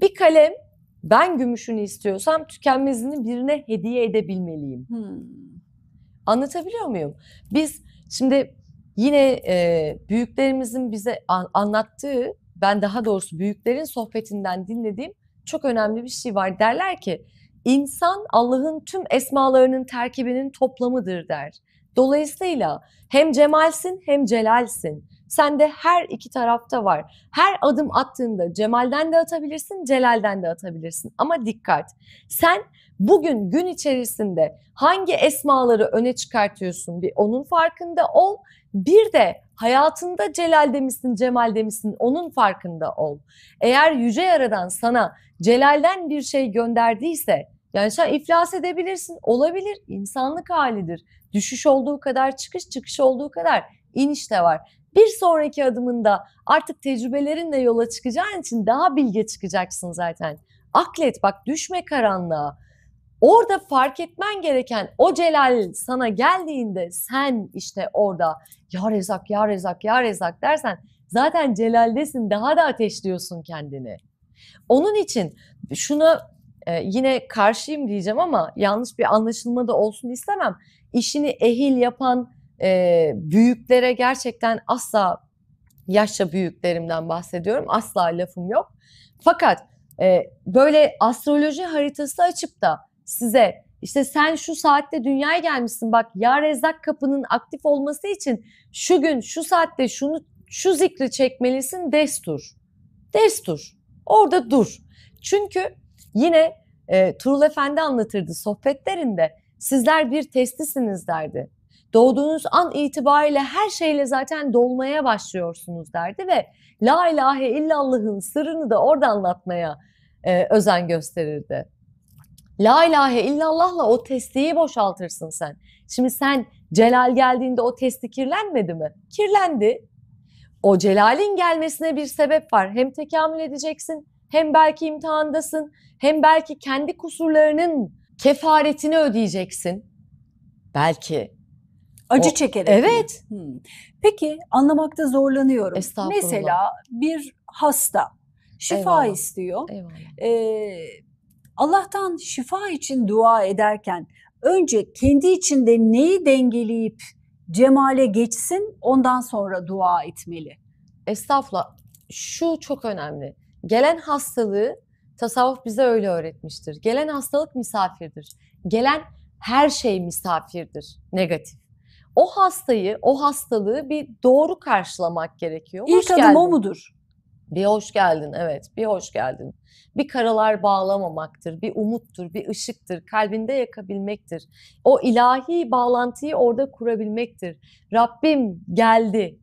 Bir kalem ben gümüşünü istiyorsam tükenmezini birine hediye edebilmeliyim.
Hmm.
Anlatabiliyor muyum? Biz şimdi yine e, büyüklerimizin bize an- anlattığı, ben daha doğrusu büyüklerin sohbetinden dinlediğim çok önemli bir şey var. Derler ki insan Allah'ın tüm esmalarının terkibinin toplamıdır der. Dolayısıyla hem cemalsin hem celalsin. Sende her iki tarafta var. Her adım attığında cemalden de atabilirsin, celalden de atabilirsin. Ama dikkat. Sen bugün gün içerisinde hangi esmaları öne çıkartıyorsun bir onun farkında ol. Bir de hayatında celalde misin, cemalde misin onun farkında ol. Eğer Yüce Yaradan sana celalden bir şey gönderdiyse yani sen iflas edebilirsin. Olabilir. insanlık halidir. Düşüş olduğu kadar çıkış, çıkış olduğu kadar iniş de var. Bir sonraki adımında artık tecrübelerinle yola çıkacağın için daha bilge çıkacaksın zaten. Aklet bak düşme karanlığa. Orada fark etmen gereken o celal sana geldiğinde sen işte orada ya rezak ya rezak ya rezak dersen zaten celaldesin daha da ateşliyorsun kendini. Onun için şuna e, yine karşıyım diyeceğim ama yanlış bir anlaşılma da olsun istemem. İşini ehil yapan e, büyüklere gerçekten asla yaşça büyüklerimden bahsediyorum asla lafım yok. Fakat e, böyle astroloji haritası açıp da size işte sen şu saatte dünyaya gelmişsin bak ya rezak kapının aktif olması için şu gün şu saatte şunu şu zikri çekmelisin destur. Destur. Orada dur. Çünkü yine e, Turul Efendi anlatırdı sohbetlerinde sizler bir testisiniz derdi. Doğduğunuz an itibariyle her şeyle zaten dolmaya başlıyorsunuz derdi ve La ilahe illallah'ın sırrını da orada anlatmaya e, özen gösterirdi. La ilahe illallah'la o testiyi boşaltırsın sen. Şimdi sen Celal geldiğinde o testi kirlenmedi mi? Kirlendi. O Celal'in gelmesine bir sebep var. Hem tekamül edeceksin, hem belki imtihandasın, hem belki kendi kusurlarının kefaretini ödeyeceksin. Belki.
Acı
O-
çekerek.
Evet.
mi? Hmm. Peki anlamakta zorlanıyorum.
Estağfurullah.
Mesela bir hasta şifa
Eyvallah.
istiyor.
Eyvallah.
Ee, Allah'tan şifa için dua ederken önce kendi içinde neyi dengeleyip cemale geçsin ondan sonra dua etmeli.
Estağfurullah. Şu çok önemli. Gelen hastalığı tasavvuf bize öyle öğretmiştir. Gelen hastalık misafirdir. Gelen her şey misafirdir. Negatif. O hastayı, o hastalığı bir doğru karşılamak gerekiyor.
İlk
Hoş
adım
geldin.
o mudur?
Bir hoş geldin, evet. Bir hoş geldin. Bir karalar bağlamamaktır, bir umuttur, bir ışıktır, kalbinde yakabilmektir. O ilahi bağlantıyı orada kurabilmektir. Rabbim geldi.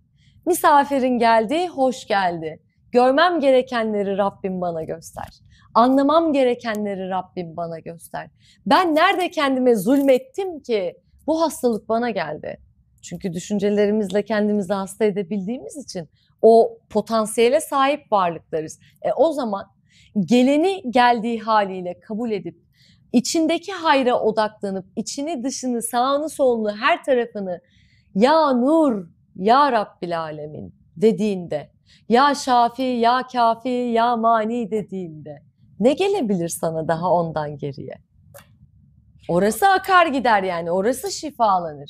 Misafirin geldi, hoş geldi. Görmem gerekenleri Rabbim bana göster. Anlamam gerekenleri Rabbim bana göster. Ben nerede kendime zulmettim ki bu hastalık bana geldi? Çünkü düşüncelerimizle kendimizi hasta edebildiğimiz için o potansiyele sahip varlıklarız. E, o zaman geleni geldiği haliyle kabul edip içindeki hayra odaklanıp içini dışını sağını solunu her tarafını ya nur ya Rabbil Alemin dediğinde ya şafi ya kafi ya mani dediğinde ne gelebilir sana daha ondan geriye? Orası akar gider yani orası şifalanır.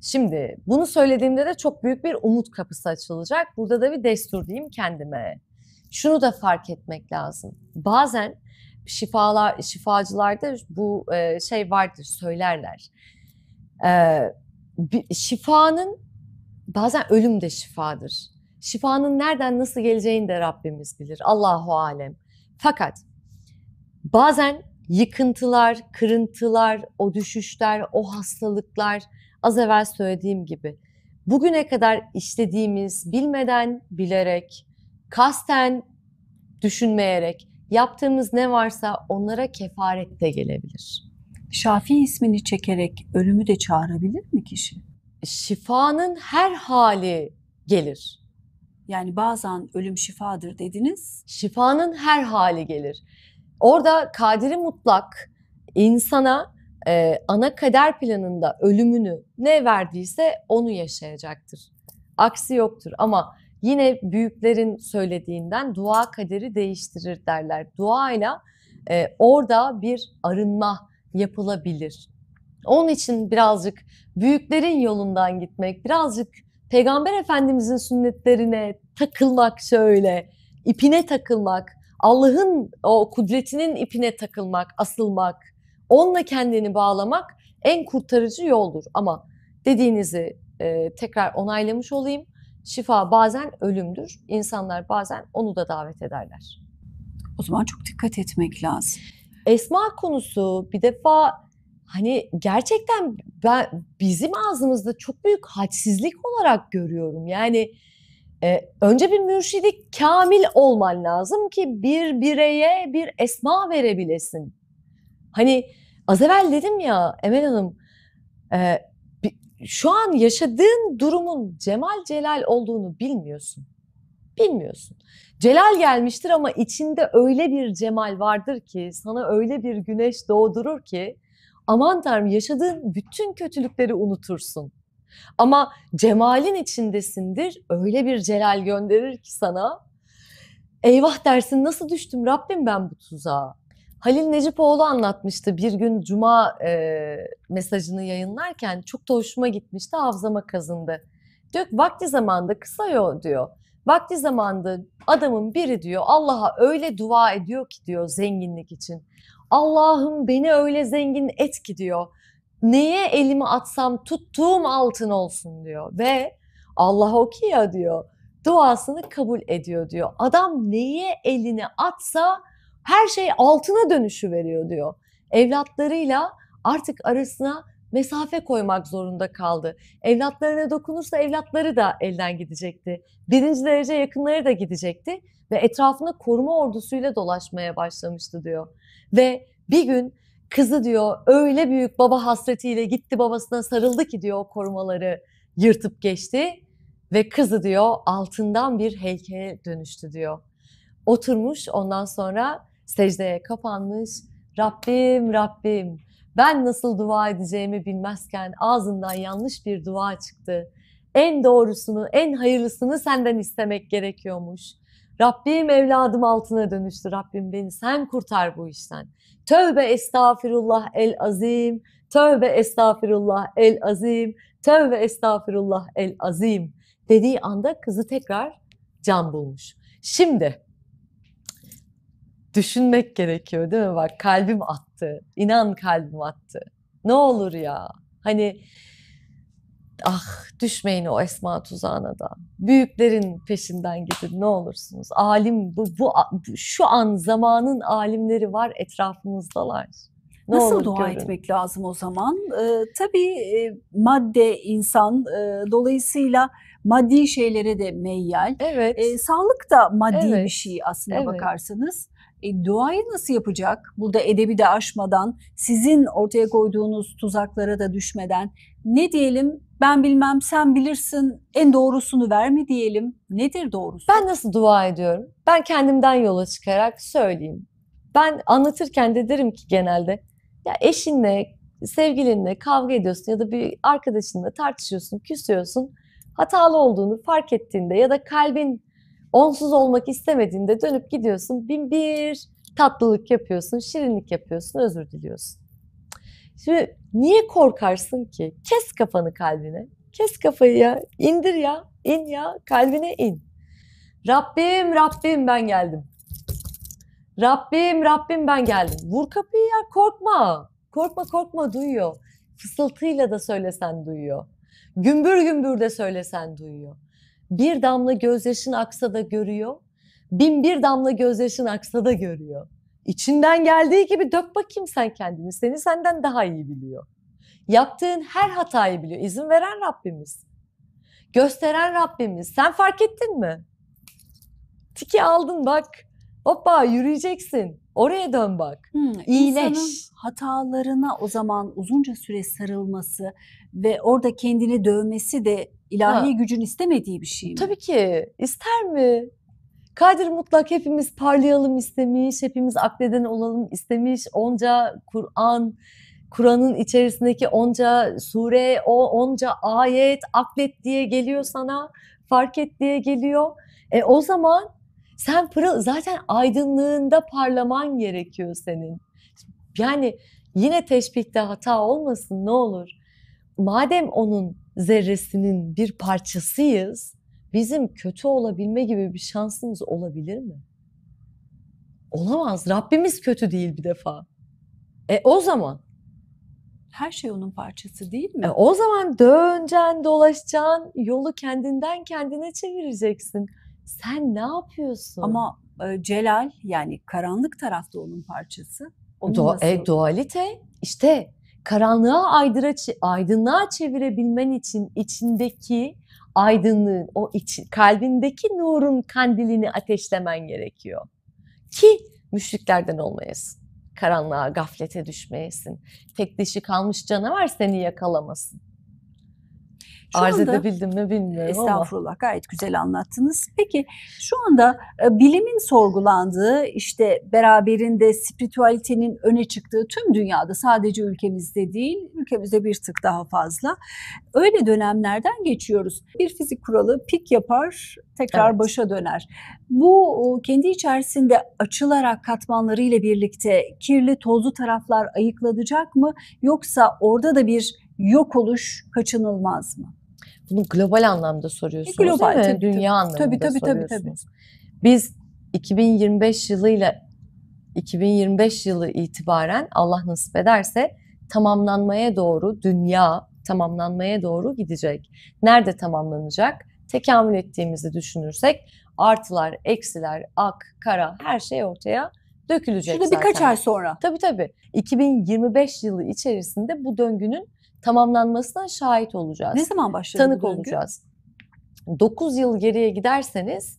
Şimdi bunu söylediğimde de çok büyük bir umut kapısı açılacak. Burada da bir destur diyeyim kendime. Şunu da fark etmek lazım. Bazen şifalar şifacılarda bu e, şey vardır söylerler. E, şifanın bazen ölüm de şifadır. Şifanın nereden nasıl geleceğini de Rabbimiz bilir. Allahu alem. Fakat bazen yıkıntılar, kırıntılar, o düşüşler, o hastalıklar az evvel söylediğim gibi bugüne kadar işlediğimiz bilmeden, bilerek, kasten, düşünmeyerek yaptığımız ne varsa onlara kefaret de gelebilir.
Şafii ismini çekerek ölümü de çağırabilir mi kişi?
Şifanın her hali gelir.
Yani bazen ölüm şifadır dediniz.
Şifanın her hali gelir. Orada kadiri mutlak insana e, ana kader planında ölümünü ne verdiyse onu yaşayacaktır. Aksi yoktur ama yine büyüklerin söylediğinden dua kaderi değiştirir derler. Duayla e, orada bir arınma yapılabilir. Onun için birazcık büyüklerin yolundan gitmek, birazcık Peygamber Efendimizin sünnetlerine takılmak şöyle, ipine takılmak, Allah'ın o kudretinin ipine takılmak, asılmak, onunla kendini bağlamak en kurtarıcı yoldur. Ama dediğinizi e, tekrar onaylamış olayım. Şifa bazen ölümdür. İnsanlar bazen onu da davet ederler.
O zaman çok dikkat etmek lazım.
Esma konusu bir defa hani gerçekten ben bizim ağzımızda çok büyük hadsizlik olarak görüyorum. Yani e, önce bir mürşidi kamil olman lazım ki bir bireye bir esma verebilesin. Hani az evvel dedim ya Emel Hanım e, şu an yaşadığın durumun Cemal Celal olduğunu bilmiyorsun. Bilmiyorsun. Celal gelmiştir ama içinde öyle bir cemal vardır ki sana öyle bir güneş doğdurur ki aman tanrım yaşadığın bütün kötülükleri unutursun. Ama cemalin içindesindir öyle bir celal gönderir ki sana eyvah dersin nasıl düştüm Rabbim ben bu tuzağa. Halil Necipoğlu anlatmıştı bir gün cuma e, mesajını yayınlarken çok da hoşuma gitmişti hafızama kazındı. Diyor ki vakti zamanda kısa yol diyor. Vakti zamanda adamın biri diyor Allah'a öyle dua ediyor ki diyor zenginlik için. Allah'ım beni öyle zengin et ki diyor. Neye elimi atsam tuttuğum altın olsun diyor. Ve Allah o ki ya diyor duasını kabul ediyor diyor. Adam neye elini atsa her şey altına dönüşü veriyor diyor. Evlatlarıyla artık arasına mesafe koymak zorunda kaldı. Evlatlarına dokunursa evlatları da elden gidecekti. Birinci derece yakınları da gidecekti ve etrafında koruma ordusuyla dolaşmaya başlamıştı diyor. Ve bir gün kızı diyor öyle büyük baba hasretiyle gitti babasına sarıldı ki diyor korumaları yırtıp geçti ve kızı diyor altından bir heykele dönüştü diyor. Oturmuş ondan sonra secdeye kapanmış. Rabbim Rabbim ben nasıl dua edeceğimi bilmezken ağzından yanlış bir dua çıktı. En doğrusunu, en hayırlısını senden istemek gerekiyormuş. Rabbim evladım altına dönüştü. Rabbim beni sen kurtar bu işten. Tövbe estağfirullah el azim. Tövbe estağfirullah el azim. Tövbe estağfirullah el azim dediği anda kızı tekrar can bulmuş. Şimdi düşünmek gerekiyor değil mi? Bak kalbim attı. İnan kalbim attı. Ne olur ya. Hani ah düşmeyin o esma tuzağına da. Büyüklerin peşinden gidin ne olursunuz. Alim bu, bu şu an zamanın alimleri var etrafımızdalar.
Ne Nasıl dua görün. etmek lazım o zaman? Ee, tabii e, madde insan e, dolayısıyla maddi şeylere de meyyal.
Evet.
E, sağlık da maddi evet. bir şey aslında evet. bakarsanız. E, duayı nasıl yapacak? Burada edebi de aşmadan, sizin ortaya koyduğunuz tuzaklara da düşmeden ne diyelim? Ben bilmem sen bilirsin en doğrusunu ver mi diyelim? Nedir doğrusu?
Ben nasıl dua ediyorum? Ben kendimden yola çıkarak söyleyeyim. Ben anlatırken de derim ki genelde ya eşinle, sevgilinle kavga ediyorsun ya da bir arkadaşınla tartışıyorsun, küsüyorsun. Hatalı olduğunu fark ettiğinde ya da kalbin onsuz olmak istemediğinde dönüp gidiyorsun. Bin bir tatlılık yapıyorsun, şirinlik yapıyorsun, özür diliyorsun. Şimdi niye korkarsın ki? Kes kafanı kalbine. Kes kafayı ya. indir ya. in ya. Kalbine in. Rabbim Rabbim ben geldim. Rabbim Rabbim ben geldim. Vur kapıyı ya korkma. Korkma korkma duyuyor. Fısıltıyla da söylesen duyuyor. Gümbür gümbür de söylesen duyuyor. Bir damla gözyaşın aksa da görüyor. Bin bir damla gözyaşın aksa da görüyor. İçinden geldiği gibi dök bakayım sen kendini. Seni senden daha iyi biliyor. Yaptığın her hatayı biliyor. İzin veren Rabbimiz. Gösteren Rabbimiz. Sen fark ettin mi? Tiki aldın bak. Hoppa yürüyeceksin. Oraya dön bak. Hmm, İyileş.
hatalarına o zaman uzunca süre sarılması ve orada kendini dövmesi de ilahi ha. gücün istemediği bir şey mi?
Tabii ki. İster mi? Kadir mutlak hepimiz parlayalım istemiş, hepimiz akleden olalım istemiş. Onca Kur'an, Kur'an'ın içerisindeki onca sure, o onca ayet aklet diye geliyor sana, fark et diye geliyor. E o zaman sen pırıl zaten aydınlığında parlaman gerekiyor senin. Yani yine teşbihte hata olmasın ne olur. Madem onun zerresinin bir parçasıyız, bizim kötü olabilme gibi bir şansımız olabilir mi? Olamaz. Rabbimiz kötü değil bir defa. E o zaman
her şey onun parçası değil mi? E,
o zaman döneceksin, dolaşacaksın, yolu kendinden kendine çevireceksin. Sen ne yapıyorsun?
Ama e, Celal yani karanlık tarafta onun parçası.
Onun Do- nasıl... e, dualite işte karanlığa aydıra, aydınlığa çevirebilmen için içindeki aydınlığın, o iç, kalbindeki nurun kandilini ateşlemen gerekiyor. Ki müşriklerden olmayasın. Karanlığa, gaflete düşmeyesin. Tek dişi kalmış canavar seni yakalamasın.
Şu
Arz
anda-
edebildim mi bilmiyorum ama.
Estağfurullah gayet güzel anlattınız. Peki şu anda e, bilimin sorgulandığı işte beraberinde spiritüalitenin öne çıktığı tüm dünyada sadece ülkemizde değil ülkemizde bir tık daha fazla öyle dönemlerden geçiyoruz. Bir fizik kuralı pik yapar tekrar
Evet.
başa döner. Bu kendi içerisinde açılarak katmanlarıyla birlikte kirli tozlu taraflar ayıklanacak mı yoksa orada da bir yok oluş kaçınılmaz mı?
Bunu global anlamda soruyorsunuz
global,
değil mi?
tabii, tabii.
Dünya anlamında
Tabii, tabii, tabii, tabii.
soruyorsunuz. Biz 2025 yılıyla 2025 yılı itibaren Allah nasip ederse tamamlanmaya doğru dünya tamamlanmaya doğru gidecek. Nerede tamamlanacak? Tekamül ettiğimizi düşünürsek artılar, eksiler, ak, kara her şey ortaya dökülecek
Şurada
zaten.
birkaç ay sonra.
Tabii tabii. 2025 yılı içerisinde bu döngünün tamamlanmasına şahit olacağız.
Ne zaman başladı
Tanık olacağız. 9 yıl geriye giderseniz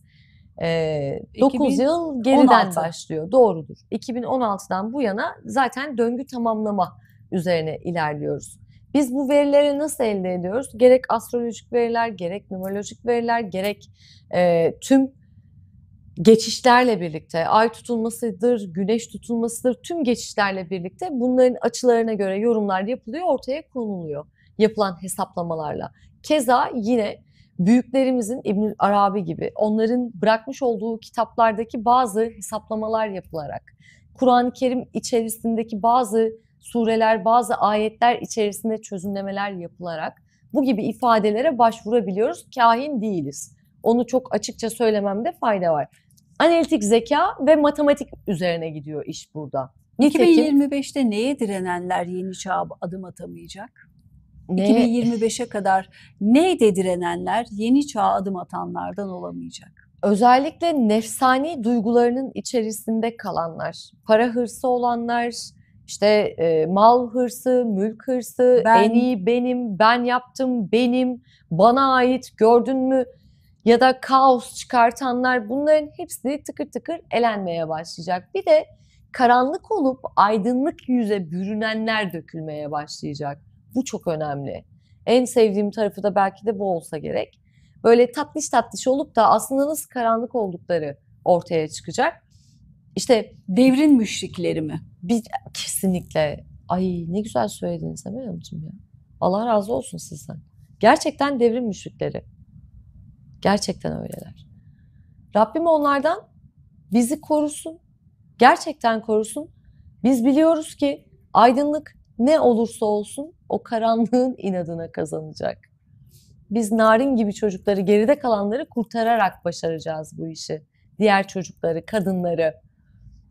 e, 9
2016.
yıl geriden başlıyor. Doğrudur. 2016'dan bu yana zaten döngü tamamlama üzerine ilerliyoruz. Biz bu verileri nasıl elde ediyoruz? Gerek astrolojik veriler, gerek numerolojik veriler, gerek e, tüm geçişlerle birlikte, ay tutulmasıdır, güneş tutulmasıdır, tüm geçişlerle birlikte bunların açılarına göre yorumlar yapılıyor, ortaya konuluyor yapılan hesaplamalarla. Keza yine büyüklerimizin İbn Arabi gibi onların bırakmış olduğu kitaplardaki bazı hesaplamalar yapılarak, Kur'an-ı Kerim içerisindeki bazı sureler, bazı ayetler içerisinde çözümlemeler yapılarak bu gibi ifadelere başvurabiliyoruz. Kahin değiliz. Onu çok açıkça söylememde fayda var. Analitik zeka ve matematik üzerine gidiyor iş burada. Nitekim
2025'te neye direnenler yeni çağa adım atamayacak?
neye-
2025'e kadar neyde direnenler yeni çağa adım atanlardan olamayacak?
özellikle nefsani duygularının içerisinde kalanlar, para hırsı olanlar, işte e, mal hırsı, mülk hırsı,
Ben-
en iyi benim, ben yaptım, benim, bana ait, gördün mü? Ya da kaos çıkartanlar bunların hepsi tıkır tıkır elenmeye başlayacak. Bir de karanlık olup aydınlık yüze bürünenler dökülmeye başlayacak. Bu çok önemli. En sevdiğim tarafı da belki de bu olsa gerek böyle tatlış tatlış olup da aslında nasıl karanlık oldukları ortaya çıkacak. İşte
Devrin müşrikleri mi?
bir kesinlikle ay ne güzel söylediniz Emel Hanımcığım ya. Allah razı olsun sizden. Gerçekten devrim müşrikleri. Gerçekten öyleler. Rabbim onlardan bizi korusun. Gerçekten korusun. Biz biliyoruz ki aydınlık ne olursa olsun o karanlığın inadına kazanacak. Biz narin gibi çocukları, geride kalanları kurtararak başaracağız bu işi. Diğer çocukları, kadınları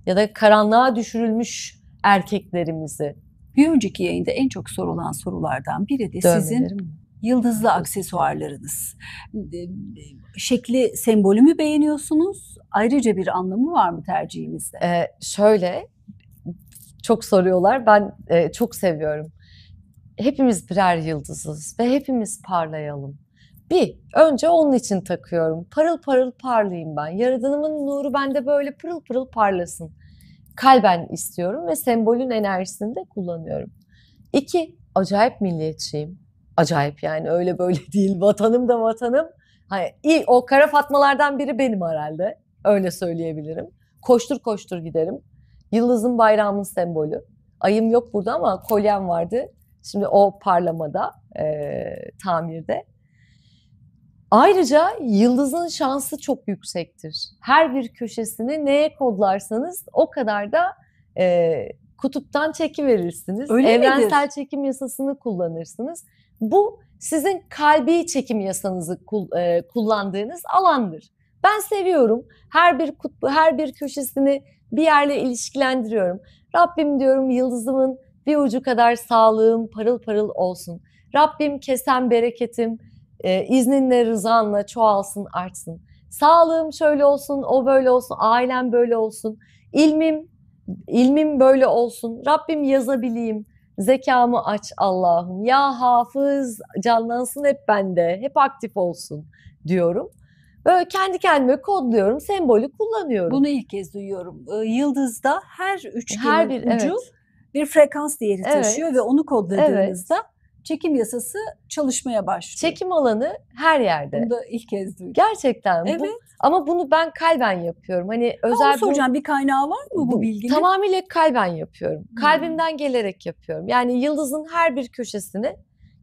ya da karanlığa düşürülmüş erkeklerimizi.
Bir önceki yayında en çok sorulan sorulardan biri de sizin
mi?
Yıldızlı aksesuarlarınız. Şekli, sembolü mü beğeniyorsunuz? Ayrıca bir anlamı var mı tercihinizde?
Ee, şöyle çok soruyorlar. Ben e, çok seviyorum. Hepimiz birer yıldızız ve hepimiz parlayalım. Bir, önce onun için takıyorum. Parıl parıl parlayayım ben. Yaradanımın nuru bende böyle pırıl pırıl parlasın. Kalben istiyorum ve sembolün enerjisini de kullanıyorum. İki, acayip milliyetçiyim. Acayip yani öyle böyle değil. Vatanım da vatanım. Hani, iyi, o kara fatmalardan biri benim herhalde. Öyle söyleyebilirim. Koştur koştur giderim. Yıldızın bayrağımın sembolü. Ayım yok burada ama kolyem vardı. Şimdi o parlamada, eee, tamirde. Ayrıca yıldızın şansı çok yüksektir. Her bir köşesini neye kodlarsanız o kadar da eee, kutuptan çekiverirsiniz.
Öyle
Evrensel
midir?
çekim yasasını kullanırsınız. Bu sizin kalbi çekim yasanızı eee, kullandığınız alandır. Ben seviyorum. Her bir kutbu, her bir köşesini bir yerle ilişkilendiriyorum. Rabbim diyorum yıldızımın bir ucu kadar sağlığım parıl parıl olsun. Rabbim kesen bereketim e, izninle rızanla çoğalsın artsın. Sağlığım şöyle olsun, o böyle olsun, ailem böyle olsun. İlmim, ilmim böyle olsun. Rabbim yazabileyim. Zekamı aç Allah'ım. Ya hafız canlansın hep bende. Hep aktif olsun diyorum. Böyle kendi kendime kodluyorum. Sembolü kullanıyorum.
Bunu ilk kez duyuyorum. Ee, Yıldızda her üçgenin
Her bir
ucu
evet.
bir frekans değeri
Evet.
taşıyor ve onu kodladığınızda çekim yasası çalışmaya başlıyor.
Çekim alanı her yerde.
Bunu da ilk kez duydum.
Gerçekten. bu-
Evet.
ama bunu ben kalben yapıyorum. Hani
Özel Onu soracağım bir kaynağı var mı bu bilginin?
Tamamıyla kalben yapıyorum.
Hmm.
Kalbimden gelerek yapıyorum. Yani yıldızın her bir köşesini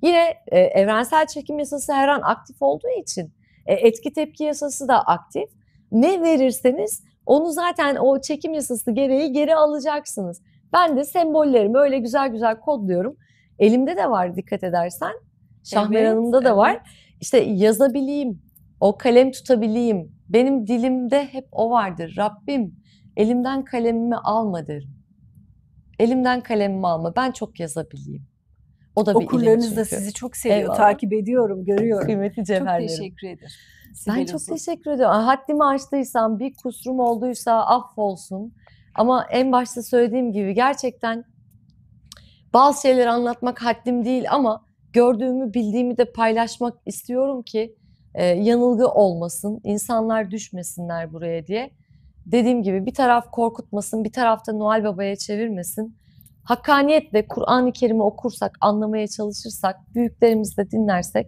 yine e, evrensel çekim yasası her an aktif olduğu için e, etki tepki yasası da aktif. Ne verirseniz onu zaten o çekim yasası gereği geri alacaksınız. Ben de sembollerimi öyle güzel güzel kodluyorum. Elimde de var dikkat edersen. Şahmer
Evet,
Hanım'da da var.
evet.
İşte yazabileyim, o kalem tutabileyim. Benim dilimde hep o vardır. Rabbim elimden kalemimi alma derim. Elimden kalemimi alma. Ben çok yazabileyim. O da bir ilim
Okurlarınız da sizi çok seviyor.
Eyvallah.
Takip ediyorum, görüyorum.
Kıymetli
Çok
cevherlerim.
teşekkür ederim.
Ben
Sibel
çok
Uzun.
teşekkür ediyorum. Haddimi aştıysam, bir kusurum olduysa affolsun. Ama en başta söylediğim gibi gerçekten bazı şeyleri anlatmak haddim değil ama gördüğümü, bildiğimi de paylaşmak istiyorum ki e, yanılgı olmasın, insanlar düşmesinler buraya diye. Dediğim gibi bir taraf korkutmasın, bir tarafta Noel Baba'ya çevirmesin. Hakkaniyetle Kur'an-ı Kerim'i okursak, anlamaya çalışırsak, büyüklerimizi de dinlersek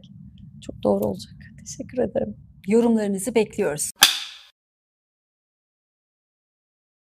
çok doğru olacak. Teşekkür ederim.
Yorumlarınızı bekliyoruz.